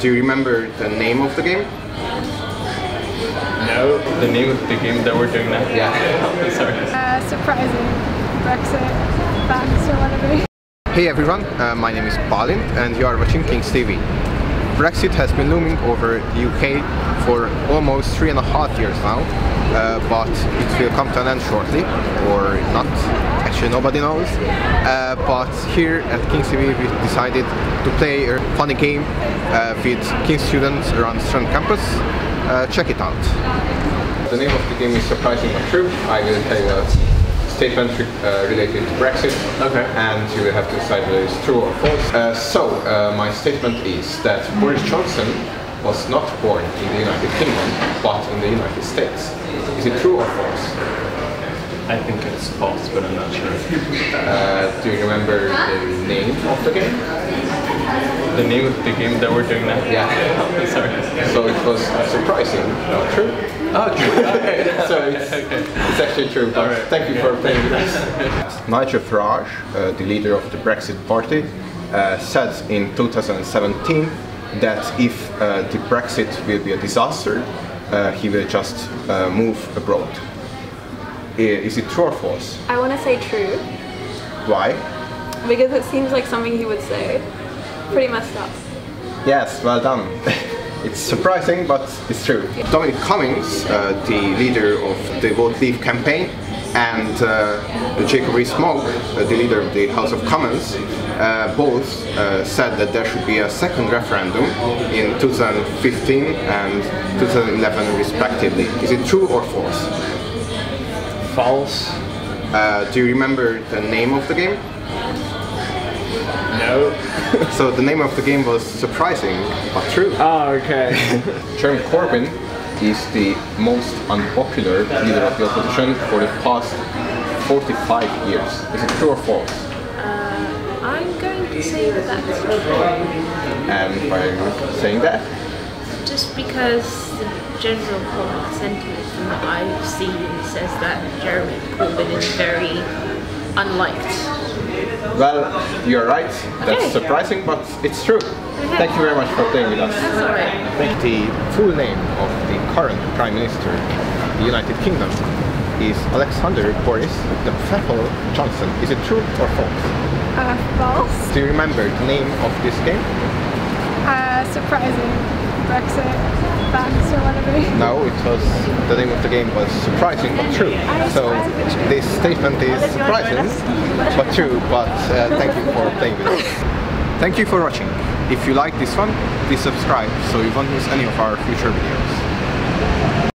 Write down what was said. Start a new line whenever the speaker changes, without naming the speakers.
Do you remember the name of the game?
No, the name of the game that we're doing now.
Yeah.
Sorry.
Uh, surprising. Brexit. Facts or whatever.
Hey everyone, uh, my name is Balint and you are watching King's TV. Brexit has been looming over the UK for almost three and a half years now, uh, but it will come to an end shortly, or not, actually nobody knows. Uh, but here at King's TV we decided to play a funny game uh, with Kings students around Strand campus. Uh, check it out. The name of the game is Surprising but True. I will tell you a statement uh, related to Brexit.
Okay.
And you will have to decide whether it's true or false. Uh, so, uh, my statement is that Boris Johnson was not born in the United Kingdom, but in the United States. Is it true or false?
I think it's false, but I'm not sure.
Uh, do you remember the name of the game?
The name of the game that we're doing now?
Yeah.
Sorry.
So it was surprising, not true.
Oh, true. Okay.
So it's,
okay.
it's actually true, but
Alright.
thank you for playing with us. Nigel Farage, uh, the leader of the Brexit party, uh, said in 2017 that if uh, the Brexit will be a disaster, uh, he will just uh, move abroad. Is it true or false?
I want to say true
Why?
because it seems like something he would say. Pretty messed up.
Yes, well done. it's surprising, but it's true. Dominic Cummings, uh, the leader of the Vote Leave campaign, and uh, Jacob Rees-Mogg, uh, the leader of the House of Commons, uh, both uh, said that there should be a second referendum in 2015 and 2011 respectively. Is it true or false?
False.
Uh, do you remember the name of the game?
No.
So the name of the game was surprising, but true.
Oh, okay.
Jeremy Corbyn is the most unpopular leader of the opposition for the past 45 years. Is it true or false?
I'm going to say that that's true,
And by saying that,
just because the general public sentiment from what I've seen says that Jeremy Corbyn is very unliked.
well, you're right. That's
Okay.
surprising, but it's true. Thank you very much for playing with us.
That's alright.
The full name of the current Prime Minister of the United Kingdom is Alexander Boris de Pfeffel Johnson. Is it true or false?
Uh, false.
Do you remember the name of this game?
Uh, surprising. Brexit. Facts or whatever.
No, it was the name of the game was surprising but true. So this statement is surprising but true. But uh, thank you for playing with us. Thank you for watching. If you like this one, please subscribe so you won't miss any of our future videos.